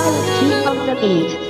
Keep on the beat.